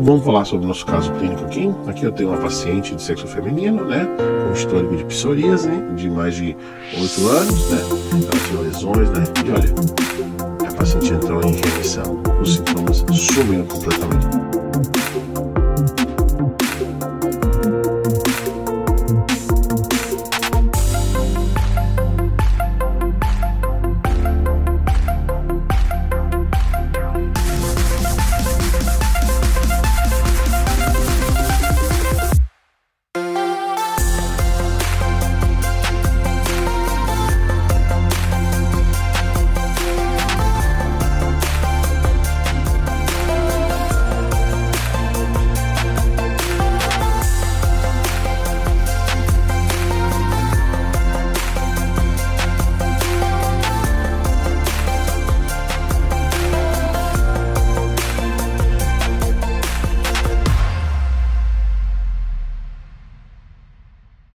Vamos falar sobre o nosso caso clínico aqui. Aqui eu tenho uma paciente de sexo feminino, né? Com histórico de psoríase, né, de mais de 8 anos, né? Ela tinha lesões, né? E olha, a paciente entrou em remissão. Os sintomas sumiram completamente.